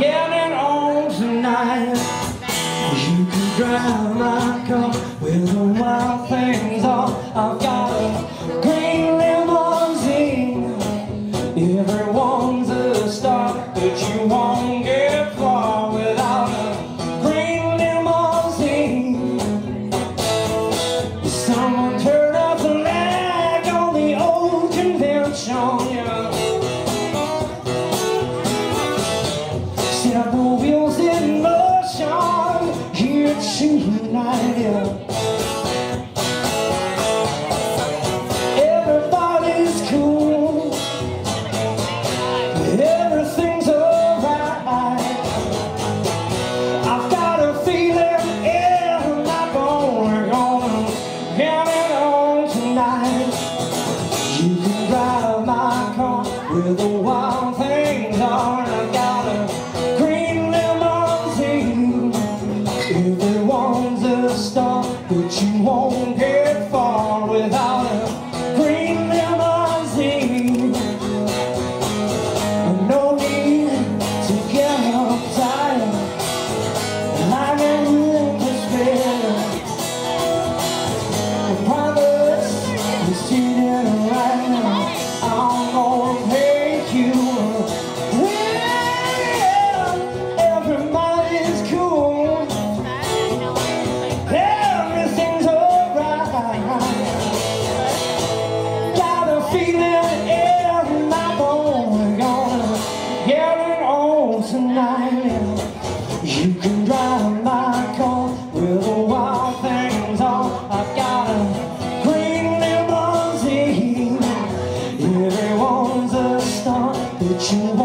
getting on tonight. You can drive my car with the wild things on I've got a green limousine. Everyone's a star, but you 心已来了。without 친구